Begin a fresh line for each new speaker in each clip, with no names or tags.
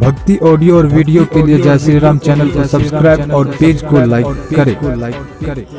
भक्ति ऑडियो और वीडियो के लिए जय श्री राम चैनल को सब्सक्राइब और पेज को लाइक करें like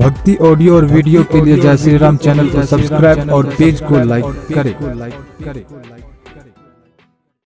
भक्ति ऑडियो और वीडियो के लिए जय श्री राम चैनल को सब्सक्राइब और पेज को लाइक करें